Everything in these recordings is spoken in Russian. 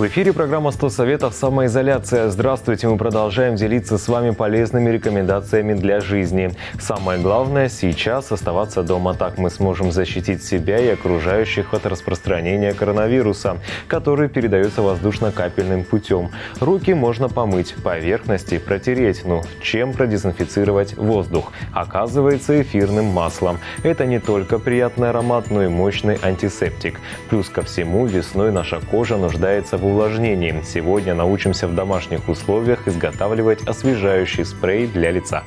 В эфире программа «100 советов. Самоизоляция». Здравствуйте, мы продолжаем делиться с вами полезными рекомендациями для жизни. Самое главное – сейчас оставаться дома. Так мы сможем защитить себя и окружающих от распространения коронавируса, который передается воздушно-капельным путем. Руки можно помыть, поверхности протереть. Ну, чем продезинфицировать воздух? Оказывается, эфирным маслом. Это не только приятный аромат, но и мощный антисептик. Плюс ко всему, весной наша кожа нуждается в увлажнении. Сегодня научимся в домашних условиях изготавливать освежающий спрей для лица.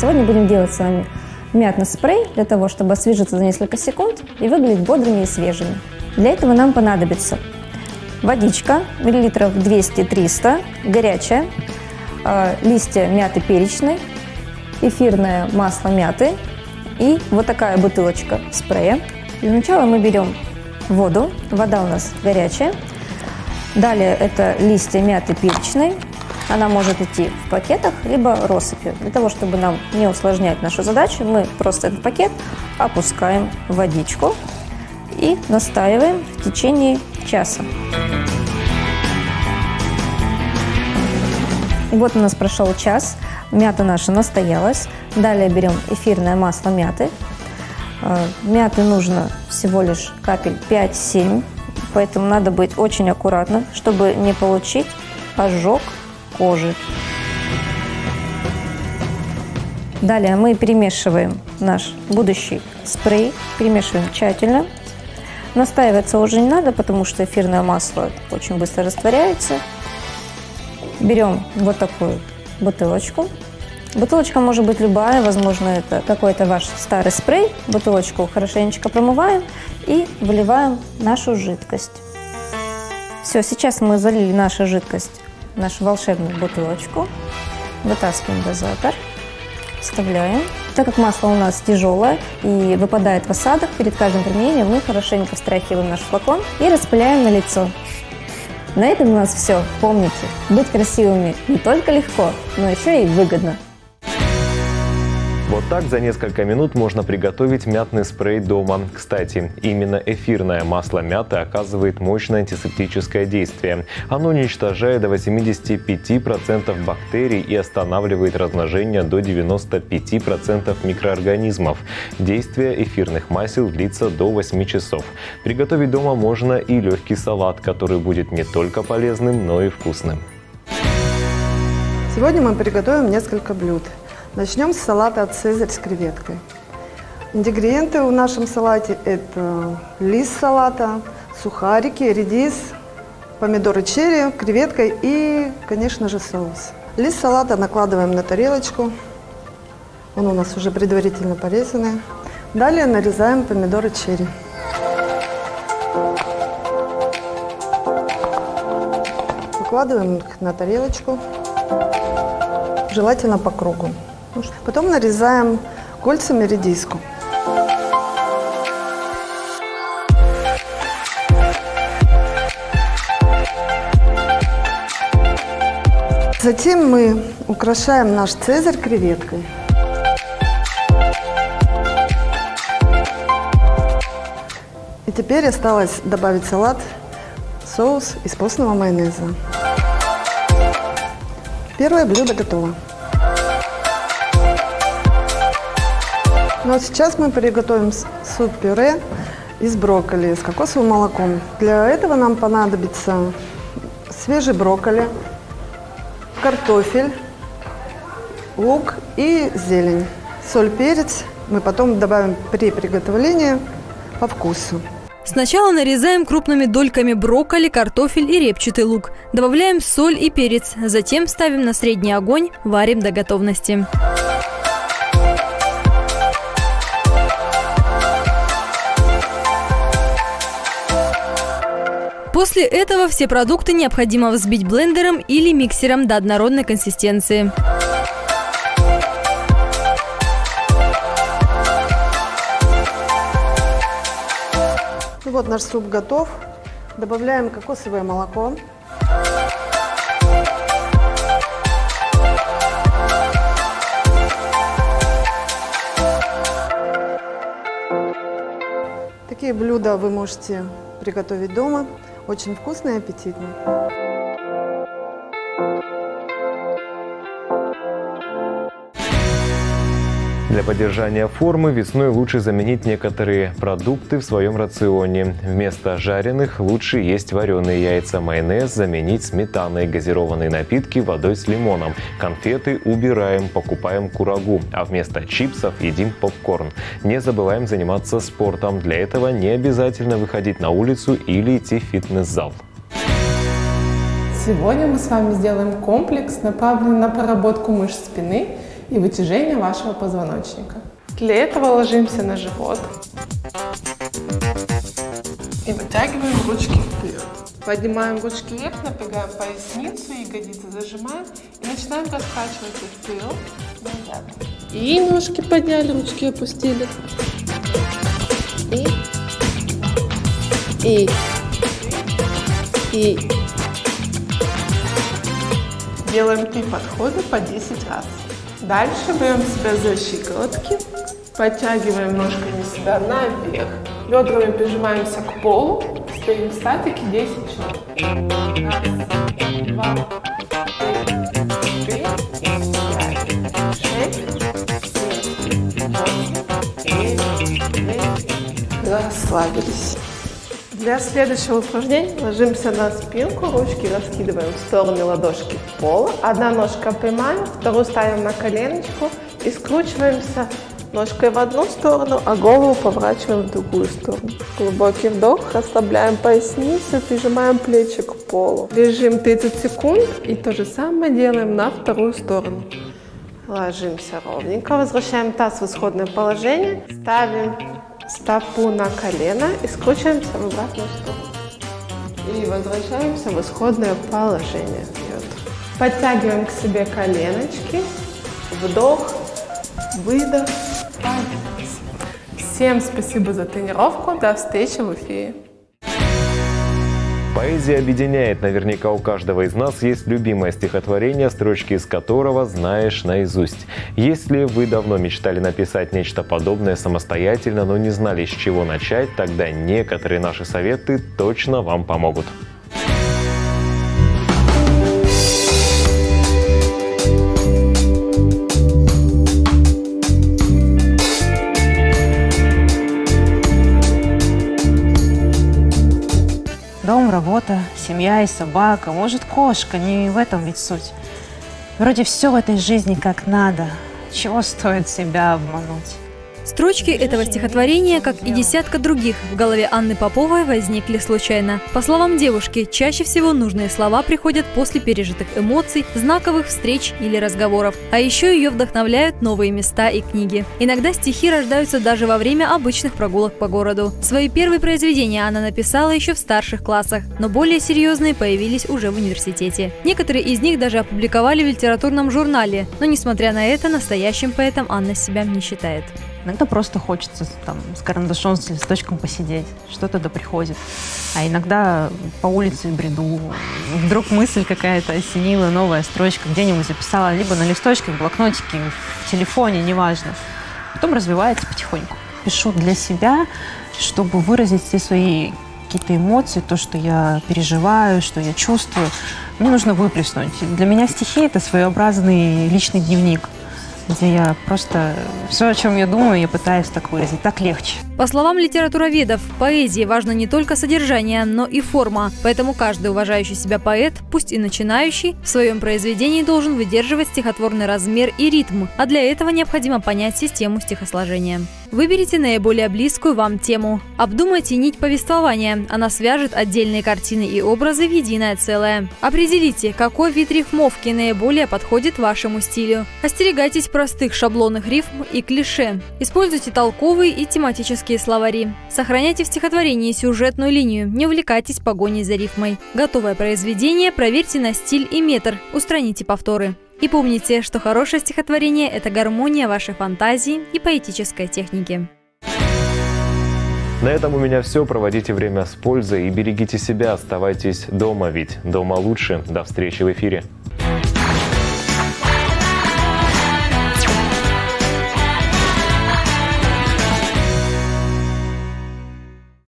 Сегодня будем делать с вами мятный спрей для того, чтобы освежиться за несколько секунд и выглядеть бодрыми и свежими. Для этого нам понадобится водичка, миллилитров 200-300, горячая, э, листья мяты перечной, эфирное масло мяты и вот такая бутылочка спрея. Для начала мы берем воду. Вода у нас горячая. Далее это листья мяты перечной. Она может идти в пакетах, либо россыпью. Для того, чтобы нам не усложнять нашу задачу, мы просто этот пакет опускаем в водичку и настаиваем в течение часа. Вот у нас прошел час, мята наша настоялась. Далее берем эфирное масло мяты, мяты нужно всего лишь капель 5-7, поэтому надо быть очень аккуратным, чтобы не получить ожог кожи. Далее мы перемешиваем наш будущий спрей, перемешиваем тщательно. Настаиваться уже не надо, потому что эфирное масло очень быстро растворяется. Берем вот такую бутылочку, Бутылочка может быть любая, возможно, это какой-то ваш старый спрей. Бутылочку хорошенечко промываем и выливаем нашу жидкость. Все, сейчас мы залили нашу жидкость нашу волшебную бутылочку. Вытаскиваем дозатор, вставляем. Так как масло у нас тяжелое и выпадает в осадок, перед каждым применением мы хорошенько встряхиваем наш флакон и распыляем на лицо. На этом у нас все. Помните, быть красивыми не только легко, но еще и выгодно. Вот так за несколько минут можно приготовить мятный спрей дома. Кстати, именно эфирное масло мяты оказывает мощное антисептическое действие. Оно уничтожает до 85% бактерий и останавливает размножение до 95% микроорганизмов. Действие эфирных масел длится до 8 часов. Приготовить дома можно и легкий салат, который будет не только полезным, но и вкусным. Сегодня мы приготовим несколько блюд – Начнем с салата «Цезарь» с креветкой. Ингредиенты в нашем салате – это лист салата, сухарики, редис, помидоры черри, креветка и, конечно же, соус. Лист салата накладываем на тарелочку. Он у нас уже предварительно порезанный. Далее нарезаем помидоры черри. Выкладываем их на тарелочку, желательно по кругу. Потом нарезаем кольцами редиску. Затем мы украшаем наш цезарь креветкой. И теперь осталось добавить салат, соус из постного майонеза. Первое блюдо готово. Ну а сейчас мы приготовим суп-пюре из брокколи с кокосовым молоком. Для этого нам понадобится свежий брокколи, картофель, лук и зелень. Соль, перец мы потом добавим при приготовлении по вкусу. Сначала нарезаем крупными дольками брокколи, картофель и репчатый лук. Добавляем соль и перец. Затем ставим на средний огонь, варим до готовности. После этого все продукты необходимо взбить блендером или миксером до однородной консистенции. Ну вот наш суп готов. Добавляем кокосовое молоко. Такие блюда вы можете приготовить дома. Очень вкусно и аппетитно. Для поддержания формы весной лучше заменить некоторые продукты в своем рационе. Вместо жареных лучше есть вареные яйца, майонез, заменить сметаной, газированные напитки водой с лимоном. Конфеты убираем, покупаем курагу, а вместо чипсов едим попкорн. Не забываем заниматься спортом. Для этого не обязательно выходить на улицу или идти в фитнес-зал. Сегодня мы с вами сделаем комплекс, направленный на проработку мышц спины – и вытяжение вашего позвоночника. Для этого ложимся на живот и вытягиваем ручки вперед. Поднимаем ручки вверх, напрягаем поясницу, ягодицы зажимаем и начинаем раскачивать их вперед, назад. И ножки подняли, ручки опустили. И, и, и. Делаем три подхода по 10 раз. Дальше берем себя за щиколотки, подтягиваем ножками себя наверх, бедрами прижимаемся к полу, стоим в статике 10 шагов. Раз, два, три, четыре, пять, шесть, семь, восемь, девять, десять. Расслабились. Для следующего упражнения ложимся на спинку, ручки раскидываем в стороны ладошки пола. Одна ножка прямая, вторую ставим на коленочку и скручиваемся ножкой в одну сторону, а голову поворачиваем в другую сторону. Глубокий вдох, расслабляем поясницу, прижимаем плечи к полу. Лежим 30 секунд и то же самое делаем на вторую сторону. Ложимся ровненько, возвращаем таз в исходное положение, ставим стопу на колено и скручиваемся в обратную сторону. И возвращаемся в исходное положение вперед. Подтягиваем к себе коленочки. Вдох, выдох. Всем спасибо за тренировку. До встречи в эфире. Поэзия объединяет. Наверняка у каждого из нас есть любимое стихотворение, строчки из которого знаешь наизусть. Если вы давно мечтали написать нечто подобное самостоятельно, но не знали, с чего начать, тогда некоторые наши советы точно вам помогут. Дом, работа, семья и собака, может кошка, не в этом ведь суть. Вроде все в этой жизни как надо, чего стоит себя обмануть. Строчки этого стихотворения, как и десятка других, в голове Анны Поповой возникли случайно. По словам девушки, чаще всего нужные слова приходят после пережитых эмоций, знаковых встреч или разговоров. А еще ее вдохновляют новые места и книги. Иногда стихи рождаются даже во время обычных прогулок по городу. Свои первые произведения она написала еще в старших классах, но более серьезные появились уже в университете. Некоторые из них даже опубликовали в литературном журнале, но несмотря на это, настоящим поэтом Анна себя не считает. Иногда просто хочется там с карандашом, с листочком посидеть, что-то да приходит. А иногда по улице бреду, вдруг мысль какая-то осенила, новая строчка, где-нибудь записала, либо на листочке, в блокнотике, в телефоне, неважно. Потом развивается потихоньку. Пишу для себя, чтобы выразить все свои какие-то эмоции, то, что я переживаю, что я чувствую. Мне нужно выплеснуть. Для меня стихи — это своеобразный личный дневник где я просто все, о чем я думаю, я пытаюсь так выразить. Так легче. По словам литературоведов, поэзии важно не только содержание, но и форма. Поэтому каждый уважающий себя поэт, пусть и начинающий, в своем произведении должен выдерживать стихотворный размер и ритм, а для этого необходимо понять систему стихосложения. Выберите наиболее близкую вам тему. Обдумайте нить повествования. Она свяжет отдельные картины и образы в единое целое. Определите, какой вид рифмовки наиболее подходит вашему стилю. Остерегайтесь простых шаблонных рифм и клише. Используйте толковые и тематические словари. Сохраняйте в стихотворении сюжетную линию, не увлекайтесь погоней за рифмой. Готовое произведение проверьте на стиль и метр, устраните повторы. И помните, что хорошее стихотворение – это гармония вашей фантазии и поэтической техники. На этом у меня все. Проводите время с пользой и берегите себя. Оставайтесь дома, ведь дома лучше. До встречи в эфире.